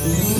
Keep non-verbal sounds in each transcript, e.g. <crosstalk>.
Hello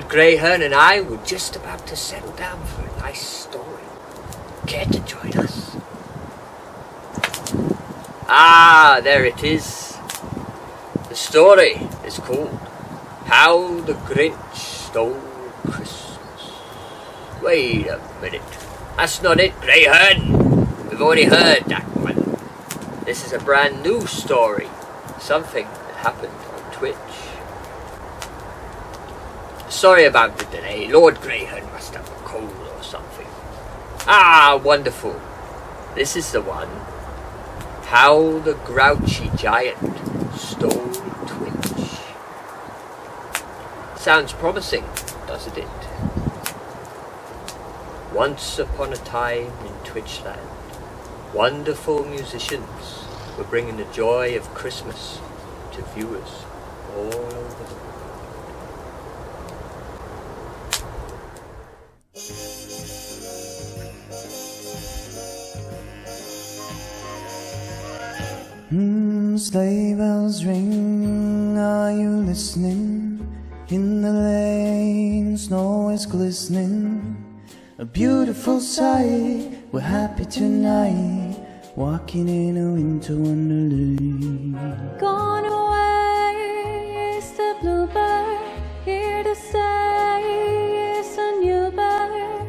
Lord Greyhern and I were just about to settle down for a nice story. Care to join us? Ah, there it is. The story is called How the Grinch Stole Christmas. Wait a minute. That's not it, Greyhern. We've already heard that one. This is a brand new story. Something that happened on Twitch. Sorry about the delay. Lord Greyhound must have a cold or something. Ah, wonderful. This is the one. How the Grouchy Giant Stole Twitch. Sounds promising, doesn't it? Once upon a time in Twitchland, wonderful musicians were bringing the joy of Christmas to viewers all over the world. Mm, sleigh bells ring, are you listening? In the lane, snow is glistening. A beautiful sight, we're happy tonight. Walking in a winter wonderland. Gone away is the bluebird. Here to stay is a new bird.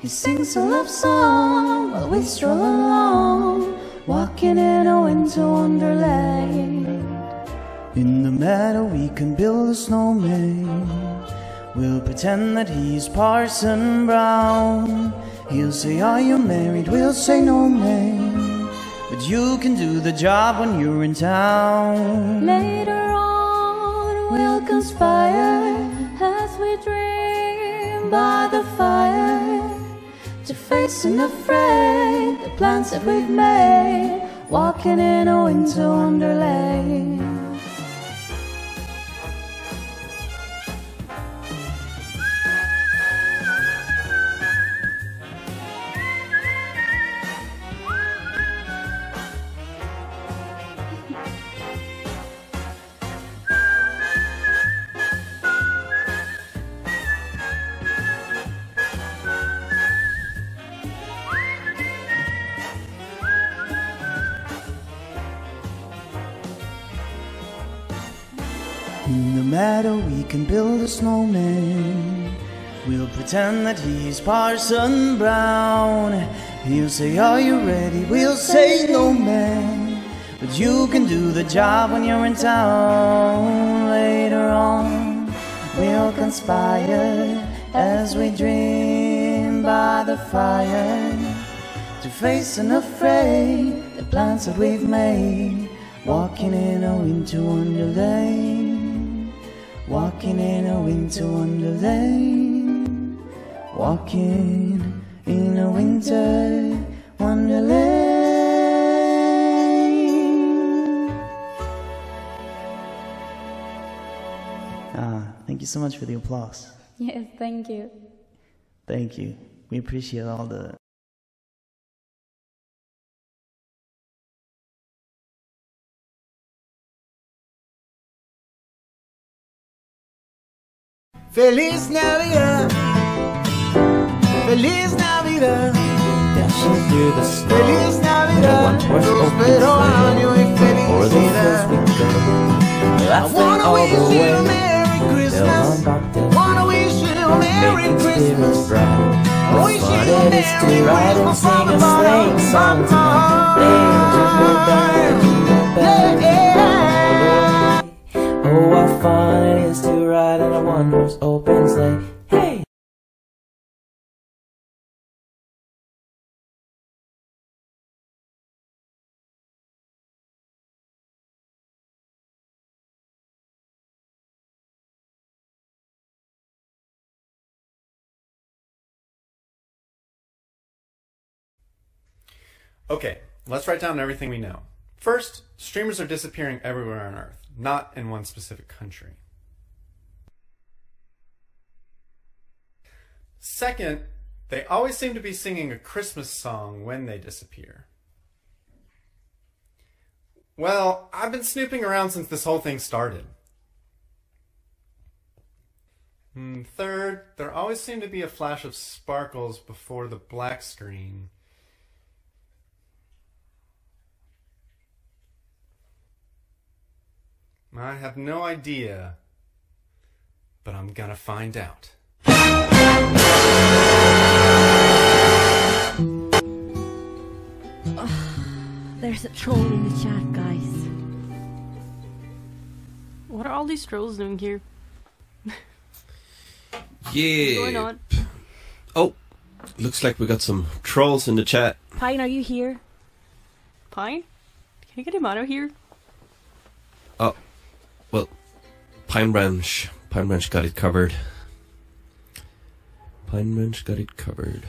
He sings a love song while we stroll along, walking in a winter wonderland. In the meadow we can build a snowman. We'll pretend that he's Parson Brown. He'll say, Are you married? We'll say, No, man. But you can do the job when you're in town. Later on, we'll conspire as we dream by the fire to face unafraid the plans that we've made. Walking in a winter wonderland. Meadow we can build a snowman. We'll pretend that he's Parson Brown. He'll say, Are you ready? We'll say, No, man. But you can do the job when you're in town. Later on, we'll conspire as we dream by the fire to face unafraid the plans that we've made. Walking in a winter wonderland. Walking in a winter wonderland. Walking in a winter wonderland. Ah, thank you so much for the applause. Yes, thank you. Thank you. We appreciate all the Feliz Navidad. Feliz Navidad. Dashing through the snow. Feliz Navidad. Prospero año y felicidad. I wanna wish you a. Merry Christmas. to Wanna wish you a Merry Christmas. Oh, wish you a Merry Christmas from the bottom of my bells, Yeah. Oh, what fun it is to ride in a one-horse open sleigh. Hey! Okay, let's write down everything we know. First, streamers are disappearing everywhere on Earth, not in one specific country. Second, they always seem to be singing a Christmas song when they disappear. Well, I've been snooping around since this whole thing started. Hmm, Third, there always seem to be a flash of sparkles before the black screen. I have no idea, but I'm gonna find out. <sighs> There's a troll in the chat, guys. What are all these trolls doing here? <laughs> Yeah. Going on? Oh, looks like we got some trolls in the chat. Pine, are you here? Pine? Can you get him out of here? Oh, well, Pine Branch. Pine Branch got it covered. Pine Branch got it covered.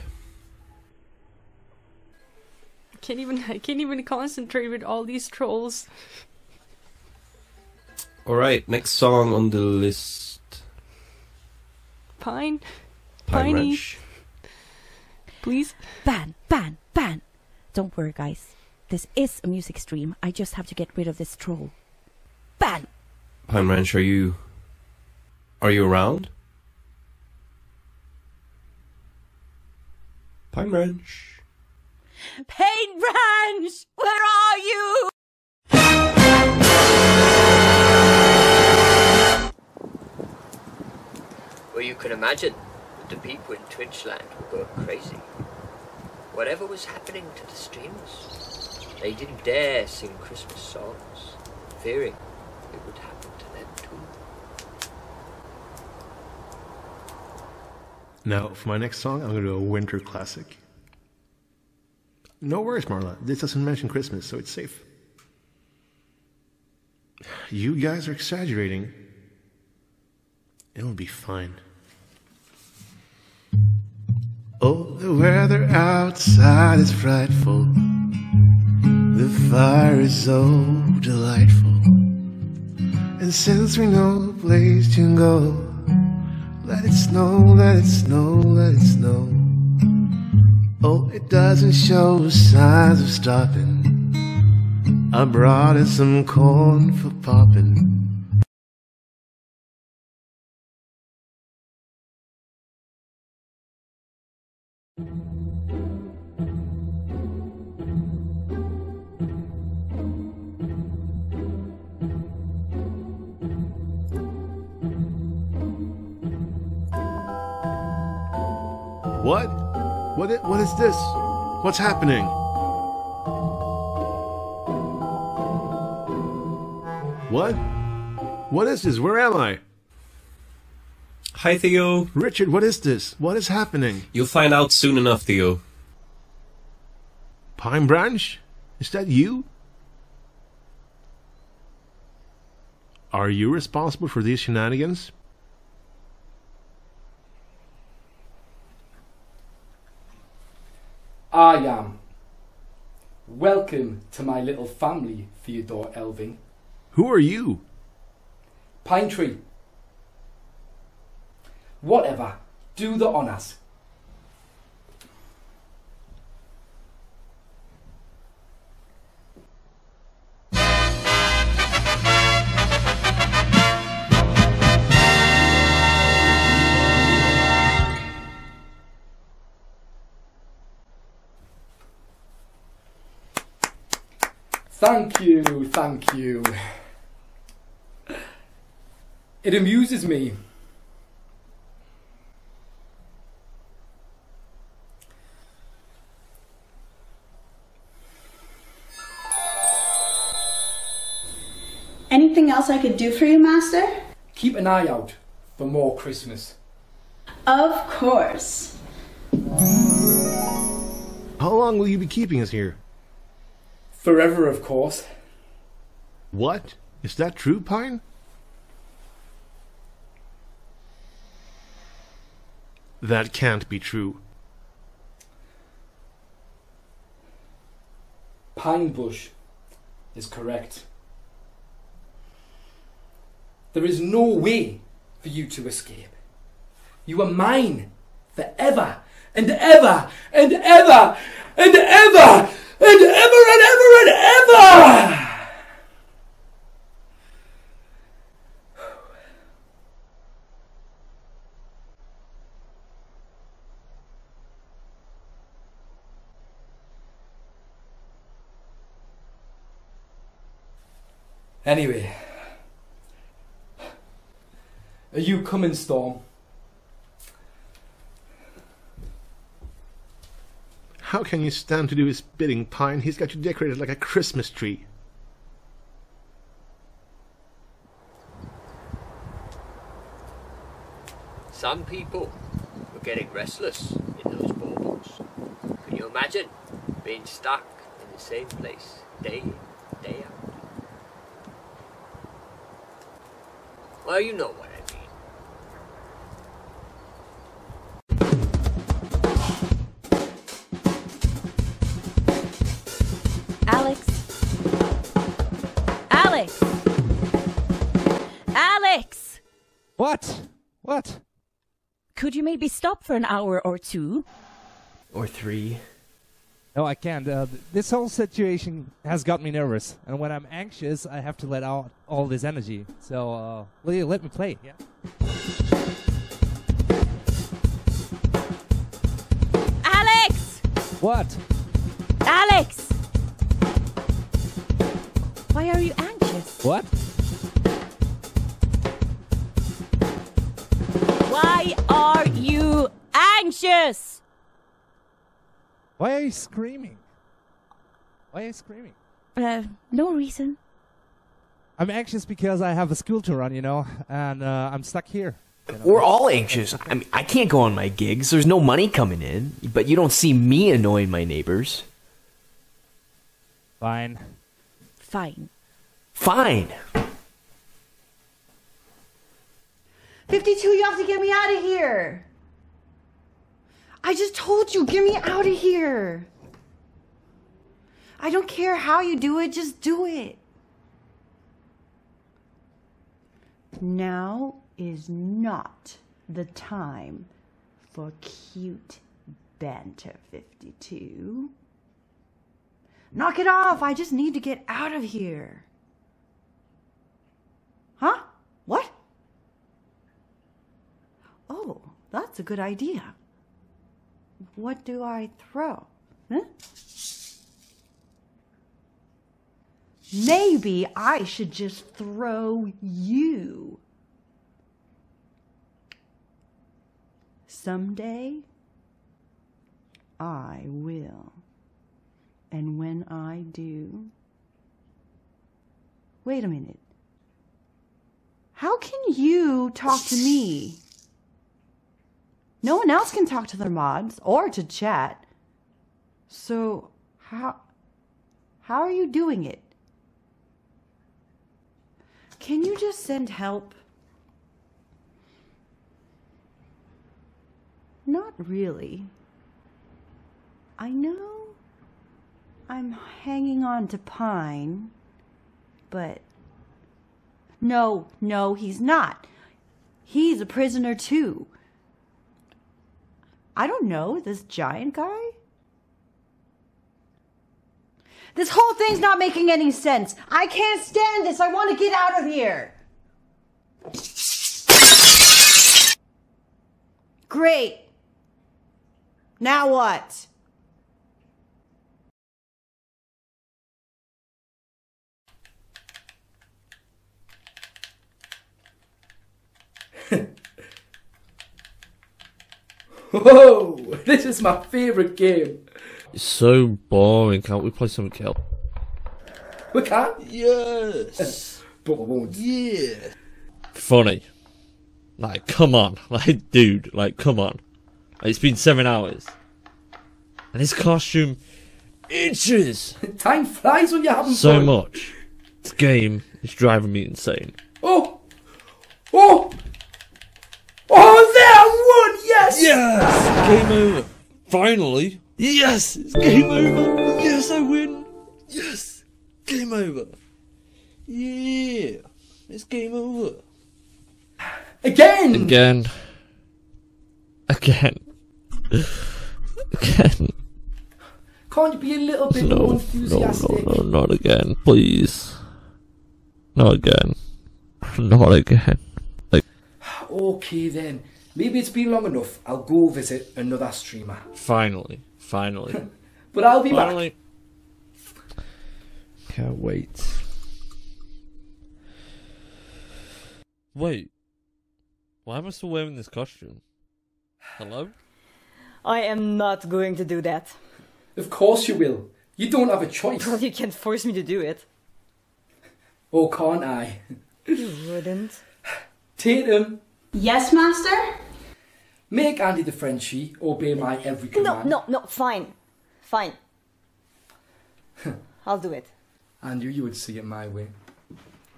I can't even <laughs> I can't even concentrate with all these trolls. All right, next song on the list. Pine, Pine Piney. Branch. please. Ban, ban, ban. Don't worry, guys. This is a music stream. I just have to get rid of this troll. Ban! Pine Branch, are you? Are you around? Pine Branch. Pain Branch! Where are you? Well, you can imagine that the people in Twitchland were going crazy. Whatever was happening to the streamers, they didn't dare sing Christmas songs, fearing it would happen to them too. Now, for my next song, I'm going to do a winter classic. No worries, Marla. This doesn't mention Christmas, so it's safe. You guys are exaggerating. It'll be fine. Oh, the weather outside is frightful. The fire is so delightful. And since we know a place to go, let it snow, let it snow, let it snow. Oh, it doesn't show signs of stopping. I brought in some corn for popping. What? What? What is this? What's happening? What? What is this? Where am I? Hi, Theo. Richard, what is this? What is happening? You'll find out soon enough, Theo. Pine Branch? Is that you? Are you responsible for these shenanigans? I am. Welcome to my little family, Theodore Elving. Who are you? Pine Tree. Whatever. Do the honours. Thank you, thank you. It amuses me. Anything else I could do for you, Master? Keep an eye out for more Christmas. Of course. How long will you be keeping us here? Forever, of course. What? Is that true, Pine? That can't be true. Pine Bush is correct. There is no way for you to escape. You are mine forever and ever and ever and ever and ever and ever and ever. Anyway, are you coming, Storm? How can you stand to do his bidding, Pine? He's got you decorated like a Christmas tree. Some people were getting restless in those baubles. Can you imagine being stuck in the same place day in, day out? Well, you know what What? What? Could you maybe stop for an hour or two? Or three. No, I can't. Uh, th- this whole situation has got me nervous, and when I'm anxious, I have to let out all this energy. So, uh, will you let me play? Yeah. Alex! What? Alex! Why are you anxious? What? Why are you anxious? Why are you screaming? Why are you screaming? Uh, no reason. I'm anxious because I have a school to run, you know, and uh, I'm stuck here. We're all anxious. I mean, I can't go on my gigs. There's no money coming in. But you don't see me annoying my neighbors. Fine. Fine. Fine. 52, you have to get me out of here. I just told you, get me out of here. I don't care how you do it, just do it. Now is not the time for cute banter, 52. Knock it off. I just need to get out of here. Huh? What? Oh, that's a good idea. What do I throw? Huh? Maybe I should just throw you. Someday, I will. And when I do. Wait a minute. How can you talk to me? No one else can talk to their mods or to chat. So, how how are you doing it? Can you just send help? Not really. I know I'm hanging on to Pine, but no, no, he's not. He's a prisoner too. I don't know, this giant guy? This whole thing's not making any sense. I can't stand this. I want to get out of here. Great. Now what? Whoa! <laughs> This is my favourite game. It's so boring. Can't we play something else? We can. Yes. but we won't. Yeah. Funny. Like, come on. <laughs> Like, dude, like, come on. Like, it's been seven hours. And this costume itches <laughs> Time flies when you're having so fun. much. This game is driving me insane. Oh! Oh! There! One! Yes! Yes! Game over. Finally. Yes! It's game over. Yes, I win. Yes! Game over. Yeah! It's game over. Again! Again. Again. Again. Can't you be a little bit more No, no, no, no, not again, please. Not again. Not again. Like, <sighs> Okay then. Maybe it's been long enough. I'll go visit another streamer. finally. Finally. <laughs> But I'll be finally. Can't wait. Wait. Why am I still wearing this costume? Hello? I am not going to do that. Of course you will. You don't have a choice. Well, you can't force me to do it. Oh, can't I? You wouldn't. Tatum, Yes, master? Make Andy the Frenchie obey my every No, command. no, no, no, fine. Fine. <laughs> I'll do it. Andrew, you would see it my way.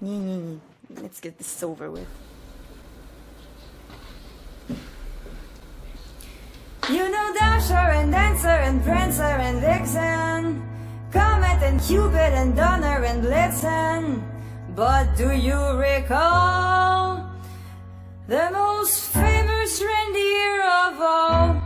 Nee, nee, nee. Let's get this over with. You know Dasher and Dancer and Prancer and Vixen, Comet and Cupid and Donner and Blitzen. But do you recall the most famous reindeer of all?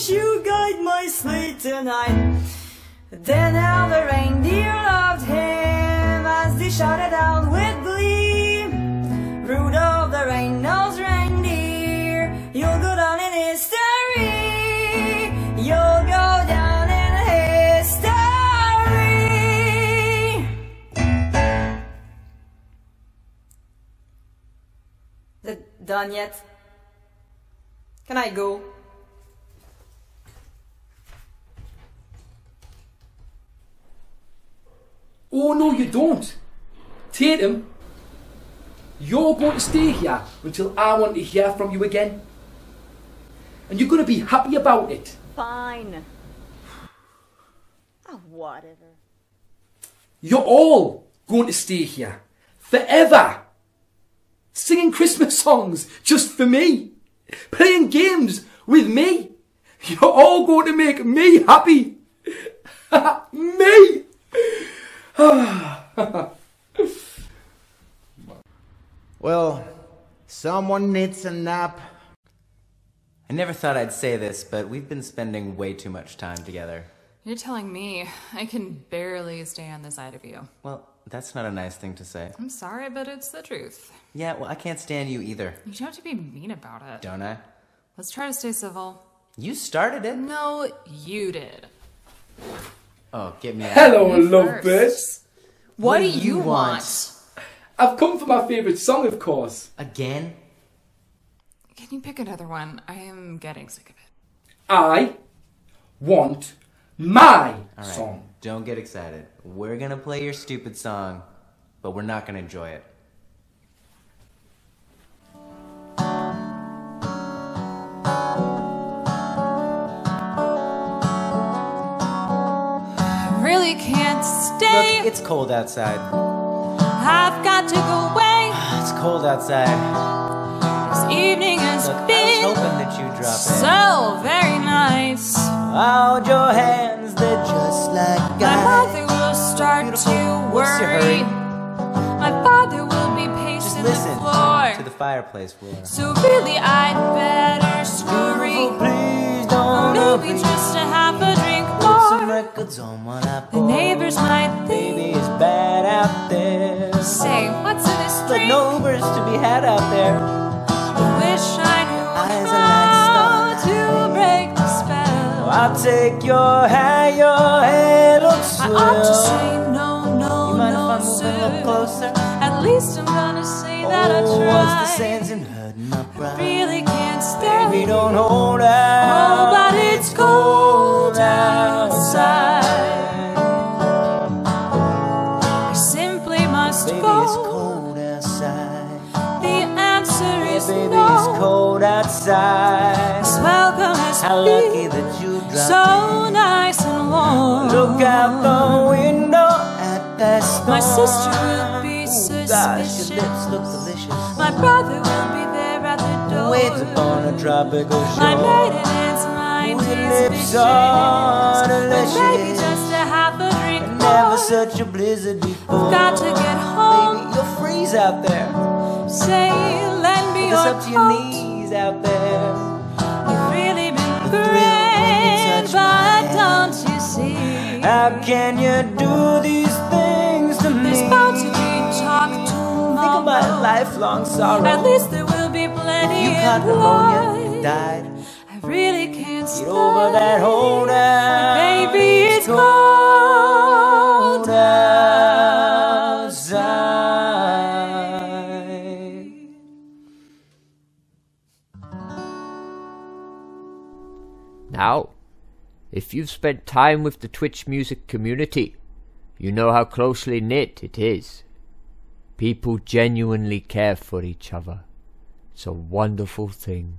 Won't you guide my sleigh tonight? Then how the reindeer loved him as they shouted out with glee. Rudolph the red-nosed reindeer, you'll go down in history. You'll go down in history. Is done yet? Can I go? Oh, no, you don't. Tatum, you're going to stay here until I want to hear from you again. And you're going to be happy about it. Fine. Oh, whatever. You're all going to stay here forever. Singing Christmas <laughs> songs just for me. Playing games with me. You're all going to make me happy. <laughs> me. <sighs> Well, someone needs a nap. I never thought I'd say this, but we've been spending way too much time together. You're telling me I can barely stay on the side of you. Well, that's not a nice thing to say. I'm sorry, but it's the truth. Yeah, well, I can't stand you either, You don't have to be mean about it. don't I? Let's try to stay civil. You started it. No, you did. Oh, get me out. Hello, You lovebirds. What do you want? I've come for my favourite song, of course. Again? Can you pick another one? I am getting sick of it. I want my All right, song. don't get excited. We're gonna play your stupid song, but we're not gonna enjoy it. Really can't stay. Look, it's cold outside. I've got to go away. <sighs> It's cold outside. This evening has Look, I been was hoping that you'd drop in. so very nice. Hold your hands, they're just like My ice. mother will start to What's your worry. hurry? My father will be pacing listen to the fireplace floor. So really I'd better scurry. Please don't maybe hurry. just to have a drink some records on while I The neighbors might think, Baby, it's bad out there. say, what's in this But drink? no birds to be had out there. I Wish I knew Eyes are like how to break the spell. I'll take your hand, your head looks I swell. ought to say no, no, You mind no, if I move a little sir. closer? At least I'm gonna say that I Oh, tried. what's the sense in hurting my pride? Really can't stay. Baby, don't hold out. Outside. As welcome as How lucky that you dropped So nice and warm. Look out the window at that storm. My sister will be Ooh, gosh, your lips look delicious. My brother will be there at the door. Waves upon a tropical shore. My maiden aunt's mind is lips are delicious. Maybe just a have a drink Never more. such a blizzard before. Got to get home. Baby, you'll freeze out there. Say, lend me It's your up to your coat. Out there. You've really been thrill when you great, but don't you see? How can you do these things to me? There's bound to be talk tomorrow. Think about lifelong sorrow. At least there will be plenty you caught pneumonia and died. I really can't Get over that hold out. Baby, it's cold Now, if you've spent time with the Twitch music community, you know how closely knit it is. People genuinely care for each other. It's a wonderful thing.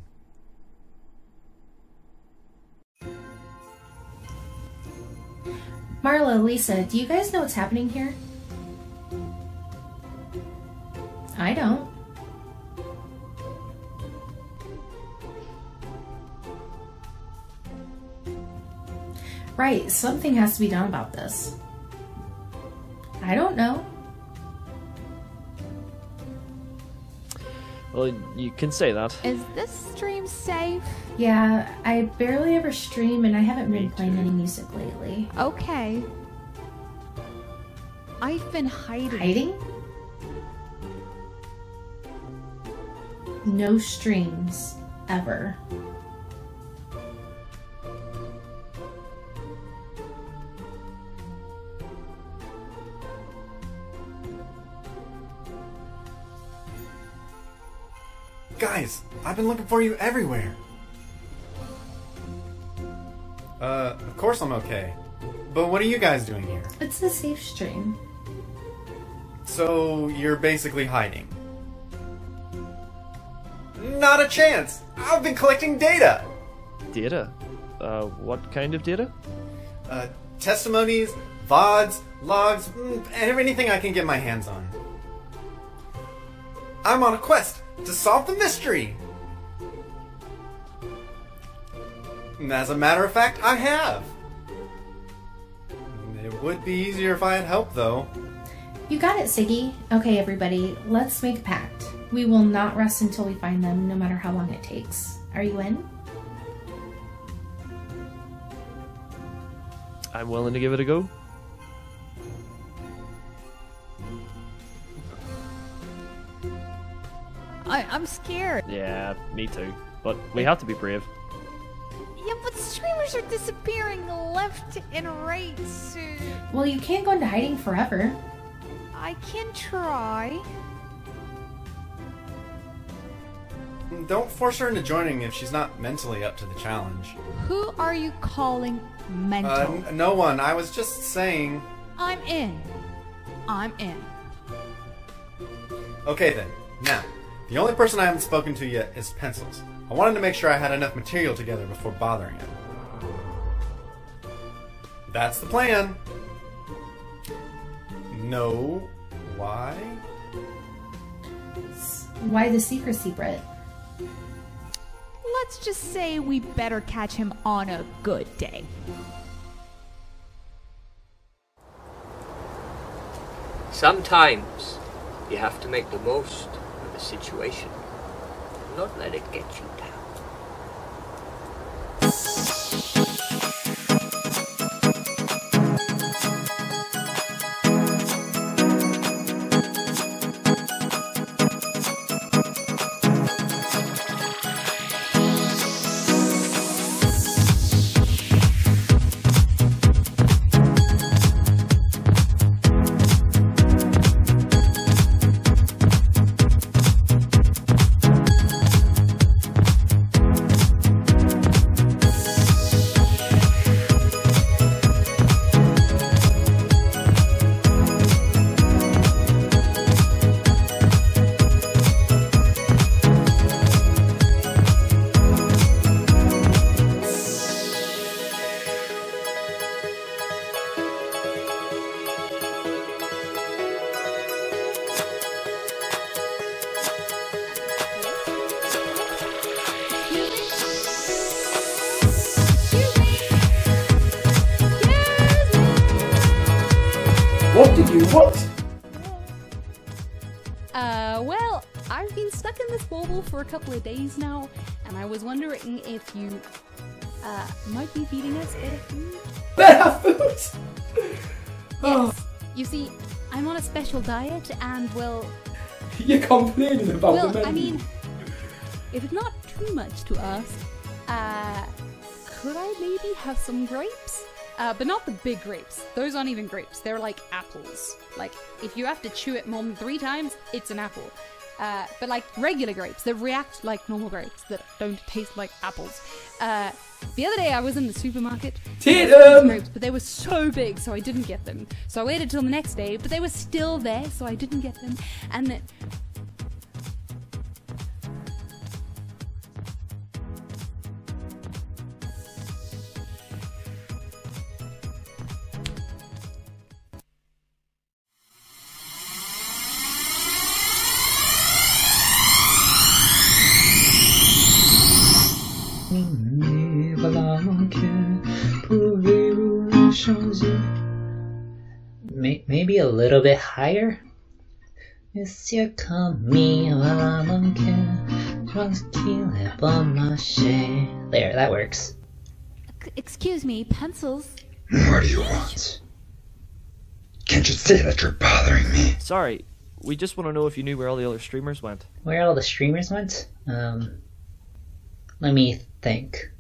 Marla, Lisa, do you guys know what's happening here? I don't. Right, something has to be done about this. I don't know. Well, you can say that. Is this stream safe? Yeah, I barely ever stream and I haven't been playing any music lately. Okay. I've been hiding. Hiding? No streams. Ever. Been looking for you everywhere. Uh, of course I'm okay. But what are you guys doing here? It's a safe stream. So, you're basically hiding. Not a chance! I've been collecting data! Data? Uh, what kind of data? Uh, testimonies, VODs, logs, mm, anything I can get my hands on. I'm on a quest to solve the mystery! And as a matter of fact, I have. It would be easier if I had help, though. You got it, Siggy. Okay, everybody, let's make a pact. We will not rest until we find them, no matter how long it takes. Are you in? I'm willing to give it a go. I, I'm scared. Yeah, me too. But we have to be brave. Yeah, are disappearing left and right. So Well, you can't go into hiding forever. I can try. Don't force her into joining if she's not mentally up to the challenge. Who are you calling mental? Uh, no one. I was just saying. I'm in. I'm in. Okay then. Now, the only person I haven't spoken to yet is Pencils. I wanted to make sure I had enough material together before bothering him. That's the plan. No. Why? Why the secrecy, Brett? Let's just say we better catch him on a good day. Sometimes you have to make the most of a situation. not let it get you couple of days now, and I was wondering if you, uh, might be feeding us better food? Better food? <laughs> Yes. You see, I'm on a special diet, and well, You're complaining about well, the menu. I mean, if it's not too much to ask, uh, could I maybe have some grapes? Uh, but not the big grapes. Those aren't even grapes. They're like apples. Like, if you have to chew it more than three times, it's an apple. Uh, but like regular grapes that react like normal grapes that don't taste like apples. Uh, the other day I was in the supermarket. Tatum! there were some Grapes, but they were so big, so I didn't get them. So I waited till the next day, but they were still there, so I didn't get them. And Maybe a little bit higher? Monsieur commis à tranquille bon marché. There, that works. Excuse me, pencils. What do you want? Can't you see that you're bothering me? Sorry, we just want to know if you knew where all the other streamers went. Where all the streamers went? Um, let me think.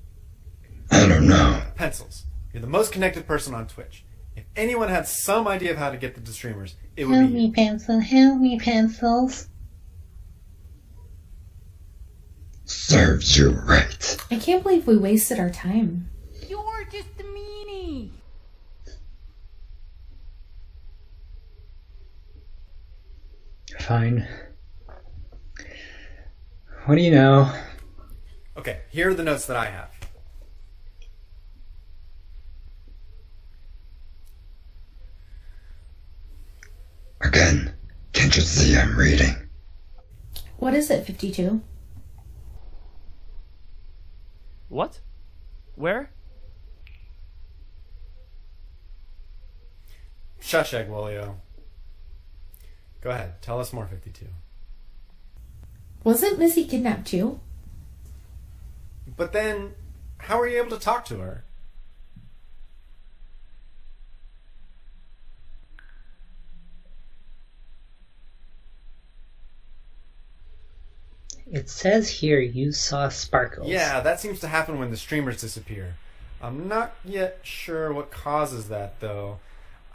I don't know. Pencils. You're the most connected person on Twitch. If anyone had some idea of how to get them to streamers, it would Help be me, pencil. Help me, pencils. Serves you right. I can't believe we wasted our time. You're just a meanie. Fine. What do you know? Okay, here are the notes that I have. Again, can't you see I'm reading? What is it, 52? What? Where? Shush, Egwolio. Go ahead, tell us more, 52. Wasn't Missy kidnapped too? But then, how are you able to talk to her? It says here you saw sparkles. Yeah, that seems to happen when the streamers disappear. I'm not yet sure what causes that, though.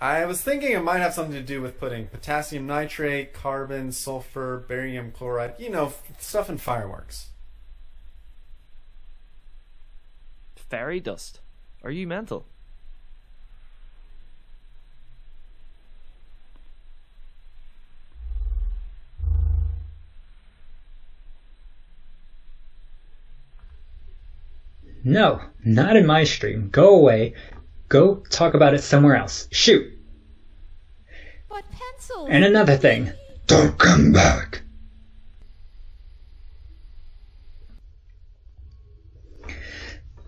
I was thinking it might have something to do with putting potassium nitrate, carbon, sulfur, barium chloride, you know, stuff in fireworks. Fairy dust. Are you mental? No, not in my stream. Go away. Go talk about it somewhere else. Shoot. But pencils. And another thing. Don't come back.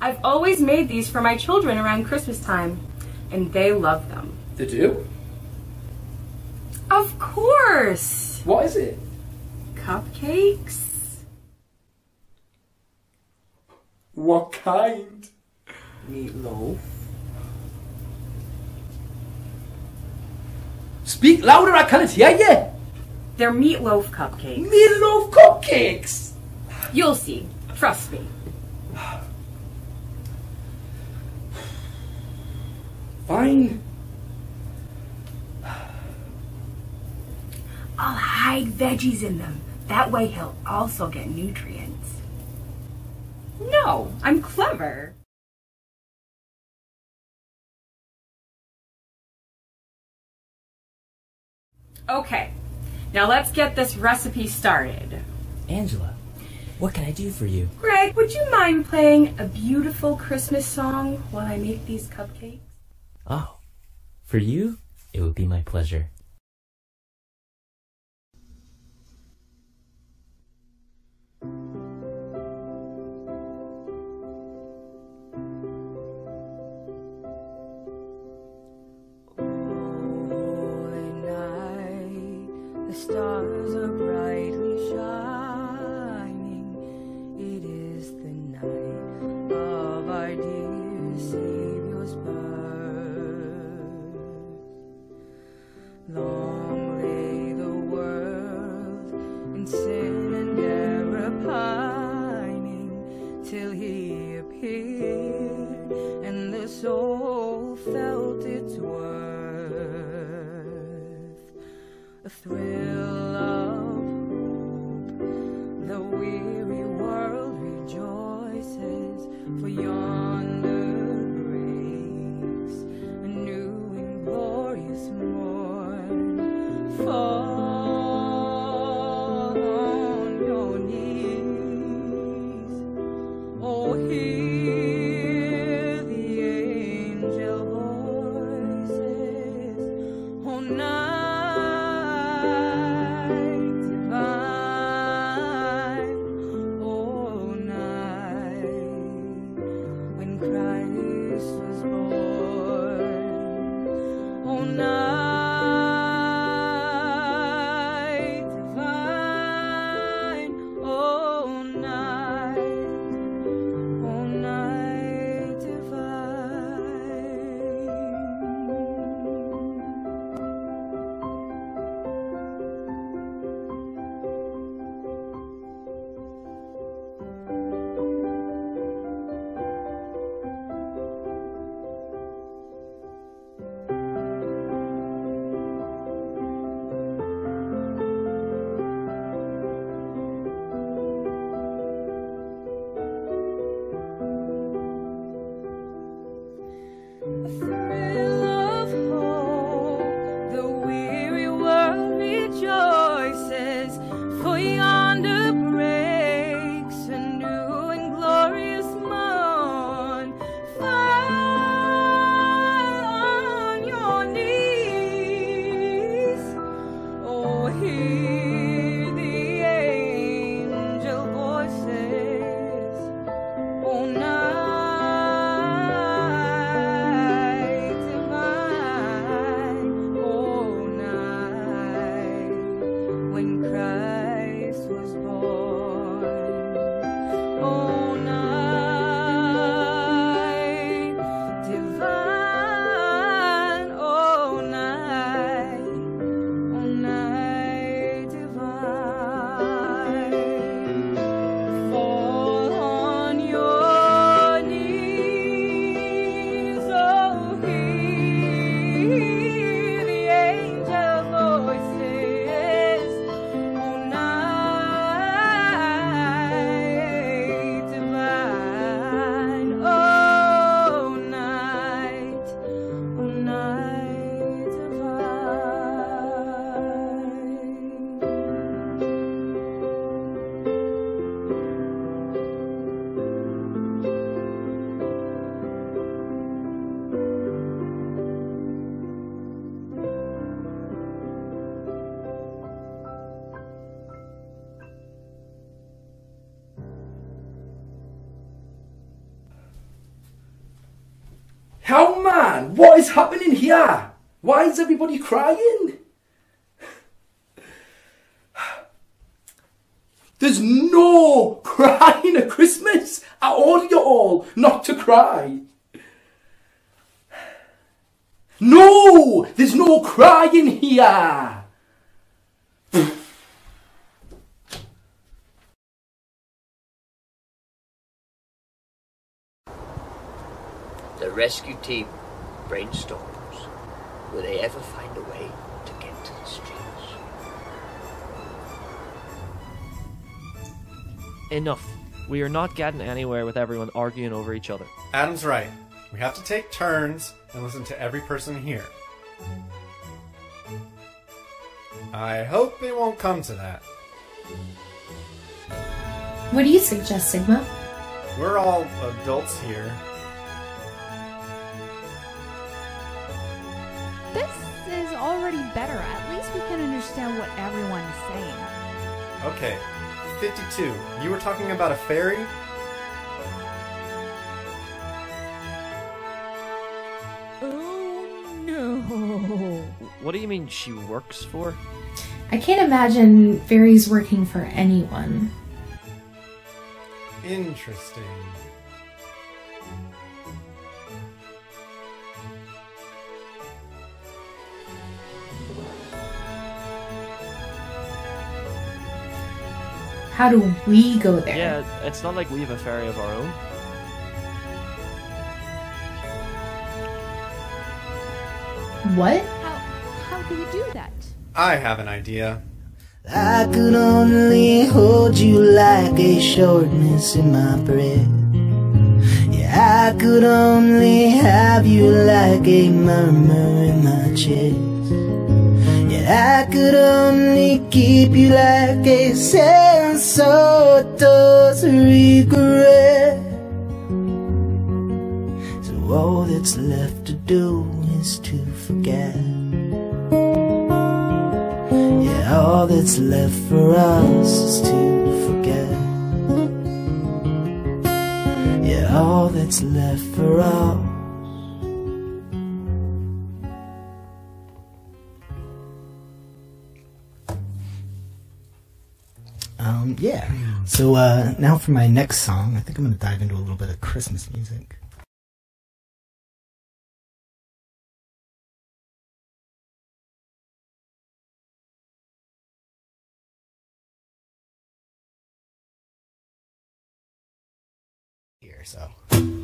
I've always made these for my children around Christmas time, and they love them. They do? Of course! What is it? Cupcakes? What kind? Meatloaf. Speak louder, I can't hear you. They're meatloaf cupcakes. Meatloaf cupcakes? You'll see. Trust me. <sighs> Fine. I'll hide veggies in them. That way he'll also get nutrients. No, I'm clever. Okay, now let's get this recipe started. Angela, what can I do for you? Greg, would you mind playing a beautiful Christmas song while I make these cupcakes? Oh, for you, it would be my pleasure. Stars are Christ was born, oh night Why is everybody crying? There's no crying at Christmas. I order you all not to cry. No! There's no crying here! The rescue team brainstorms. Will they ever find a way to get to the streets? Enough. We are not getting anywhere with everyone arguing over each other. Adam's right. We have to take turns and listen to every person here. I hope it won't come to that. What do you suggest, Sigma? We're all adults here. Understand what everyone is saying. Okay, 52. You were talking about a fairy? Oh no. What do you mean she works for? I can't imagine fairies working for anyone. Interesting. How do we go there? Yeah, it's not like we have a ferry of our own. What? How do we do that? I have an idea. I could only hold you like a shortness in my breath. Yeah, I could only have you like a murmur in my chest. I could only keep you like a sense of does regret. So all that's left to do is to forget. Yeah, all that's left for us is to forget. Yeah, all that's left for us. Um, yeah. So uh, now for my next song, I think I'm going to dive into a little bit of Christmas music. Here, so.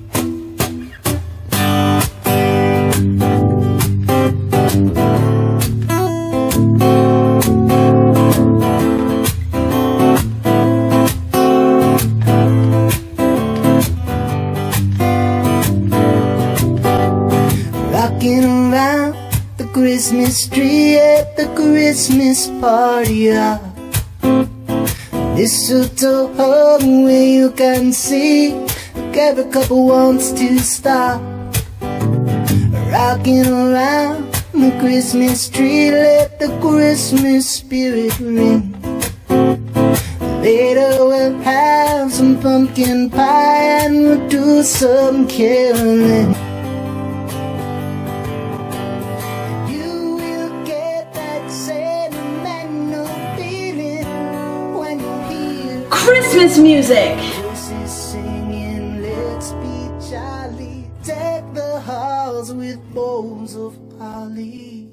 Mistletoe home where you can see. Every couple wants to stop. Rocking around the Christmas tree, let the Christmas spirit ring. Later we'll have some pumpkin pie and we'll do some caroling. Christmas music! singing, let's be jolly. Deck the halls with bowls of holly.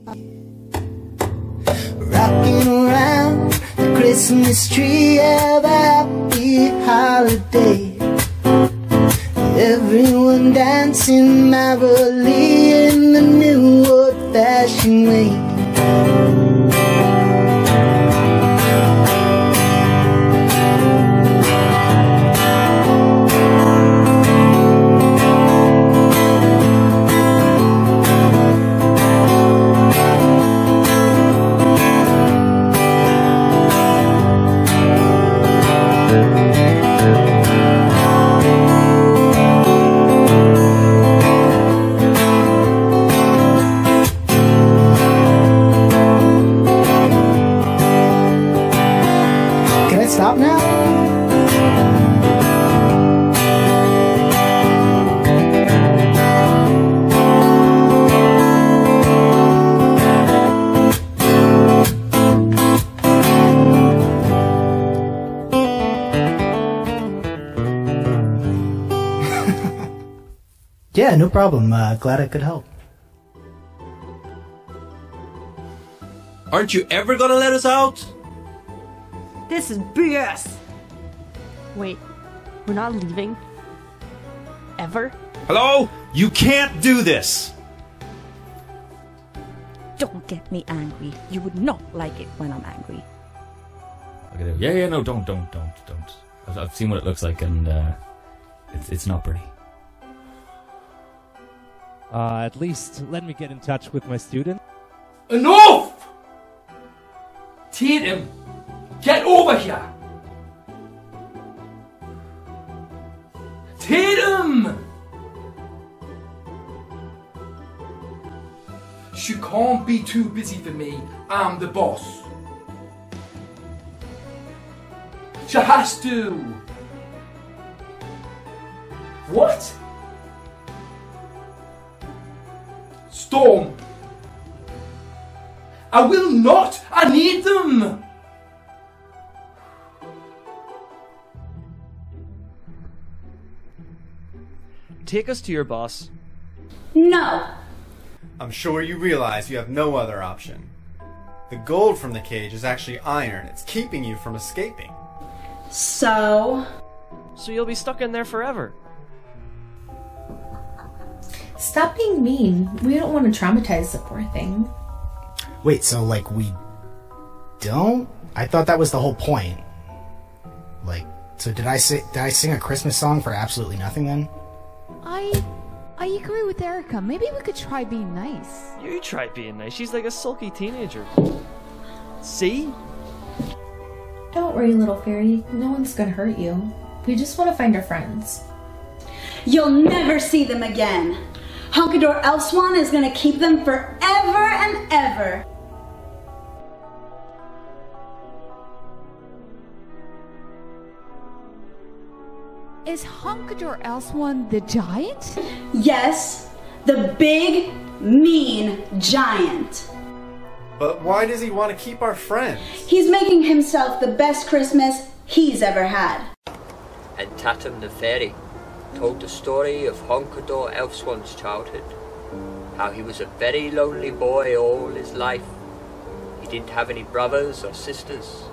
Rocking around the Christmas tree, have a happy holiday. Everyone dancing merrily in the new old fashioned way. out now. <laughs> Yeah, no problem. Uh, glad I could help. Aren't you ever gonna let us out? This is BS. Wait, we're not leaving? Ever? Hello? You can't do this! Don't get me angry. You would not like it when I'm angry. Look. Yeah, yeah, no, don't, don't, don't, don't. I've, I've seen what it looks like, and uh, it's it's not pretty. Uh, at least let me get in touch with my student. Enough! Tatum, get over here! Tatum! She can't be too busy for me. I'm the boss. She has to. What? Storm. I will not. I need them. Take us to your boss. No. I'm sure you realize you have no other option. The gold from the cage is actually iron. It's keeping you from escaping. So? So you'll be stuck in there forever. Stop being mean. We don't want to traumatize the poor thing. Wait, so like we don't? I thought that was the whole point. Like, so did I say did I sing a Christmas song for absolutely nothing then? I I agree with Erica. Maybe we could try being nice. You try being nice. She's like a sulky teenager. See? Don't worry, little fairy. No one's gonna hurt you. We just want to find our friends. You'll never see them again. Hunkador Elswan is gonna keep them forever and ever. Is Hunkador Elswan the giant? Yes, the big, mean giant. But why does he want to keep our friends? He's making himself the best Christmas he's ever had. And Tatum the fairy told the story of Honkador Elswan's childhood. How he was a very lonely boy all his life. He didn't have any brothers or sisters.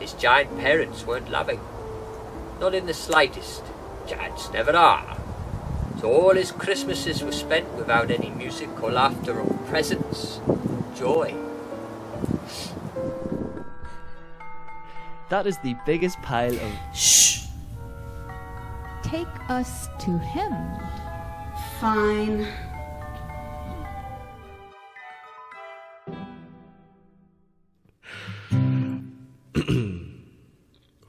His giant parents weren't loving. Not in the slightest. Giants never are. So all his Christmases were spent without any music or laughter or presents. Joy. That is the biggest pile of. Shh! Take us to him. Fine. <clears throat>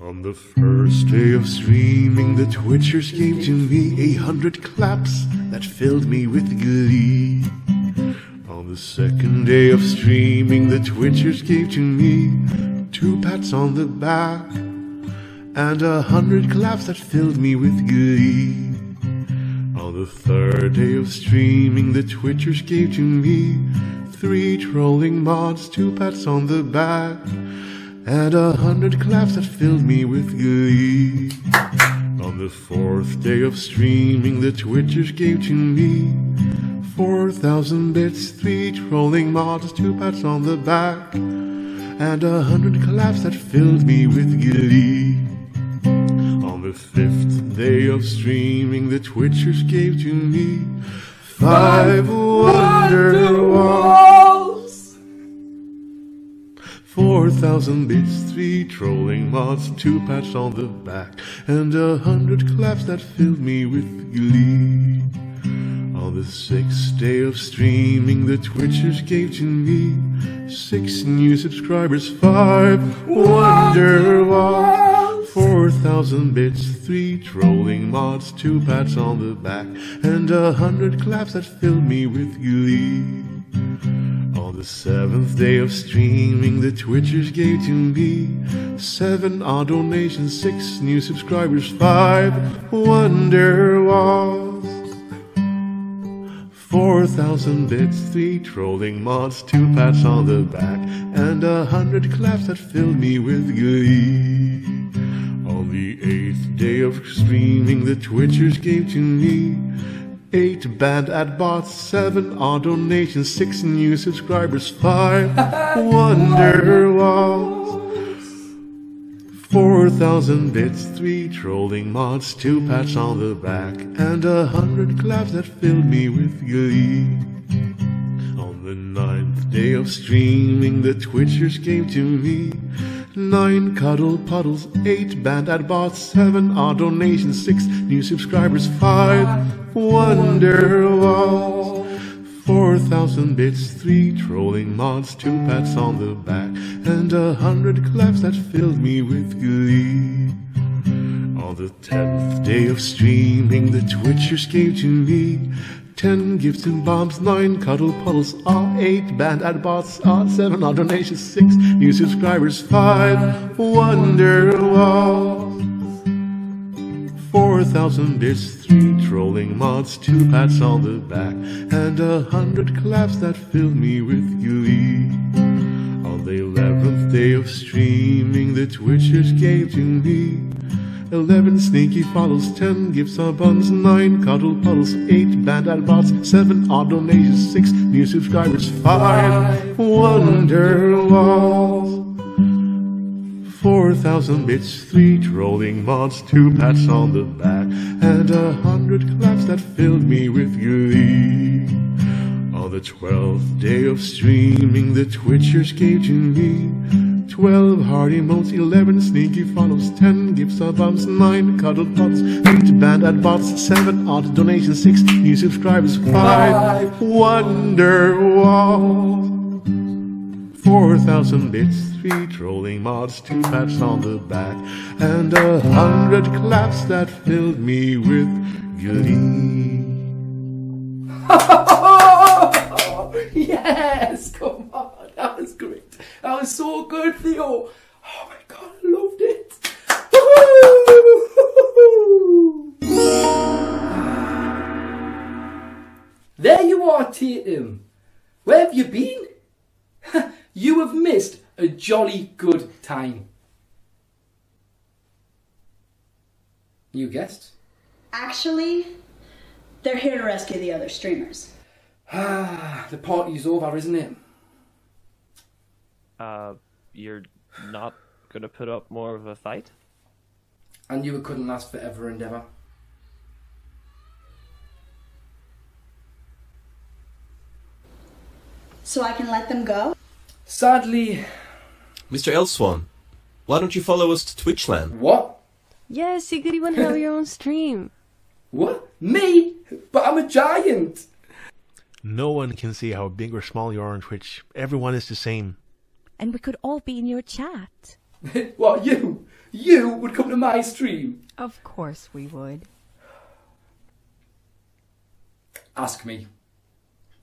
On the first day of streaming, the Twitchers gave to me a hundred claps that filled me with glee. On the second day of streaming, the Twitchers gave to me two pats on the back and a hundred claps that filled me with glee. On the third day of streaming, the Twitchers gave to me three trolling mods, two pats on the back and a hundred claps that filled me with glee. On the fourth day of streaming, the Twitchers gave to me four thousand bits, three trolling mods, two pats on the back, and a hundred claps that filled me with glee. On the fifth day of streaming, the Twitchers gave to me five wonder 4,000 bits, three trolling mods, two patched on the back, and a hundred claps that filled me with glee. On the sixth day of streaming, the Twitchers gave to me six new subscribers, five wonder what? 4,000 bits, three trolling mods, two pats on the back, and a hundred claps that filled me with glee. The seventh day of streaming, the Twitchers gave to me seven odd donations, six new subscribers, five wonder walls, four thousand bits, three trolling mods, two pats on the back, and a hundred claps that filled me with glee. On the eighth day of streaming, the Twitchers gave to me Eight band ad bots, seven on donations, six new subscribers, five <laughs> wonder walls. Four thousand bits, three trolling mods, two pats on the back, and a hundred claps that filled me with glee. On the ninth day of streaming, the Twitchers came to me. Nine cuddle puddles, eight band ad bots, seven odd donations, six new subscribers, five wonder walls. Four thousand bits, three trolling mods, two pats on the back, and a hundred claps that filled me with glee. On the tenth day of streaming, the Twitchers came to me. Ten gifts and bombs, nine cuddle puddles, all eight band ad bots, all seven odd donations, six new subscribers, five wonder walls. Four thousand bits, three trolling mods, two pats on the back, and a hundred claps that filled me with glee. On the eleventh day of streaming, the Twitchers came to me. Eleven sneaky follows, ten gifts on buns, nine cuddle puddles, eight band ad bots, seven odd donations, six new subscribers, five wonder walls. Four thousand bits, three trolling mods, two pats on the back, and a hundred claps that filled me with glee. On the twelfth day of streaming, the Twitchers came to me. Twelve hearty emotes, eleven sneaky follows, ten gifts of bumps, nine cuddled pots, eight band ad bots, seven odd donations, six new subscribers, five wonder walls. Four thousand bits, three trolling mods, two pats on the back, and a hundred claps that filled me with glee. <laughs> yes, come on, that was great. That was so good, Theo. Oh my god, I loved it. <laughs> There you are, Tatum. Where have you been? <laughs> you have missed a jolly good time. You guessed? Actually, they're here to rescue the other streamers. Ah, the party's over, isn't it? Uh, you're not gonna put up more of a fight? I knew it couldn't last forever and ever. So I can let them go? Sadly. Mr. Elswan, why don't you follow us to Twitchland? What? Yes, you could even have your own stream. <laughs> What? Me? But I'm a giant! No one can see how big or small you are on Twitch. Everyone is the same. And we could all be in your chat. <laughs> what, you? You would come to my stream? Of course we would. Ask me.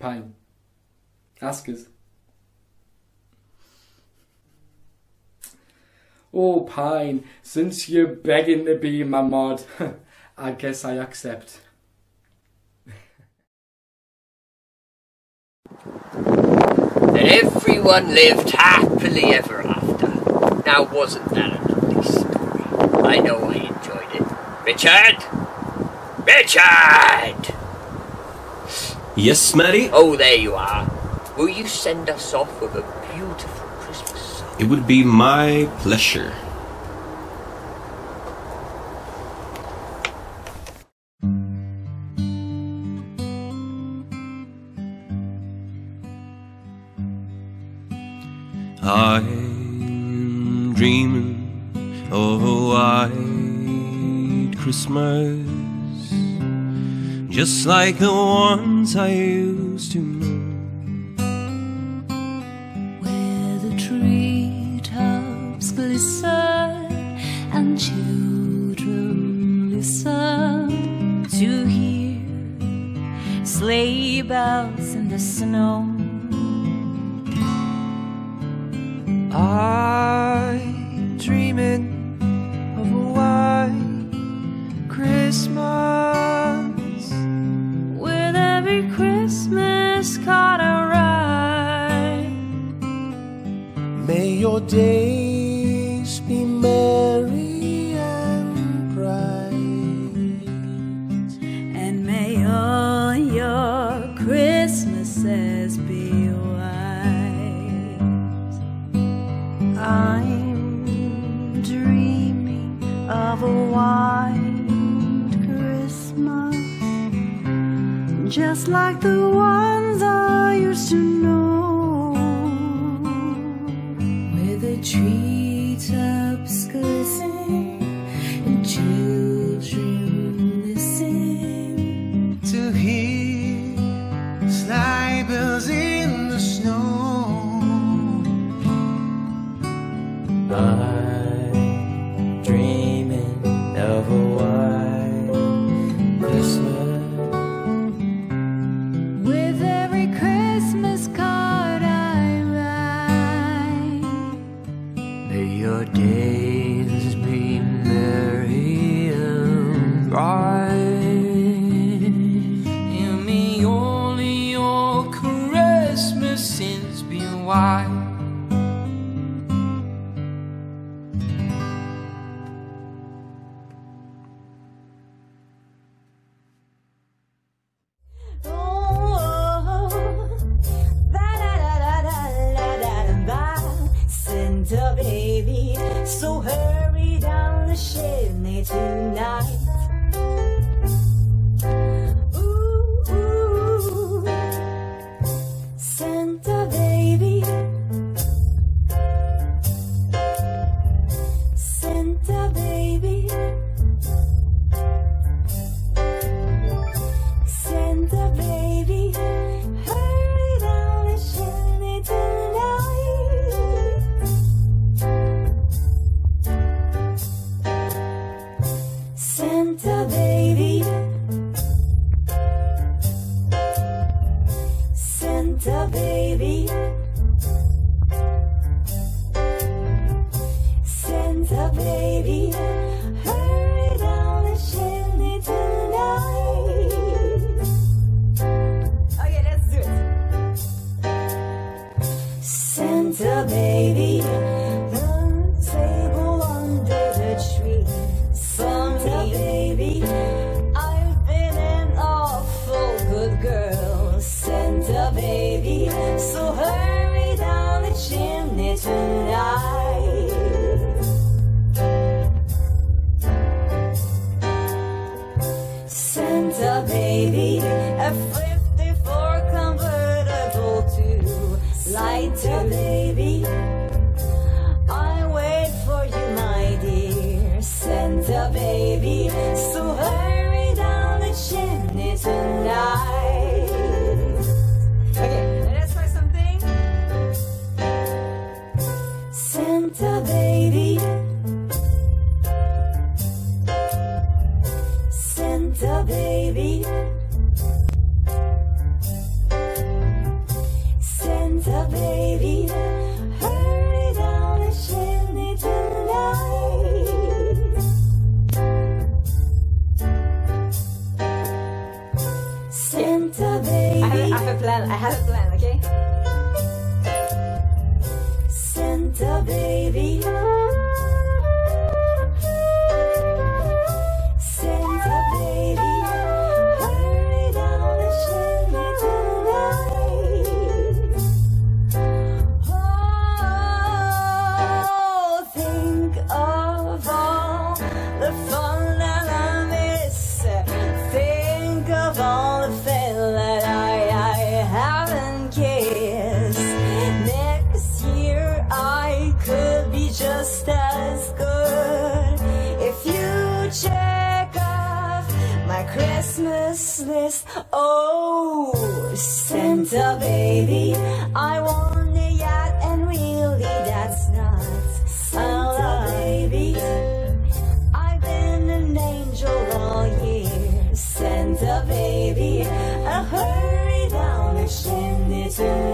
Pine. Ask us. Oh, Pine, since you're begging to be my mod, <laughs> I guess I accept. And everyone lived happily ever after. Now, wasn't that a lovely story? I know I enjoyed it. Richard? Richard! Yes, Matty? Oh, there you are. Will you send us off with a beautiful Christmas song? It would be my pleasure. I'm dreaming of a white Christmas, just like the ones I used to bye. to baby. I want a yacht and really that's not Santa, baby. I've been an angel all year. Santa, baby. A hurry down the chimney to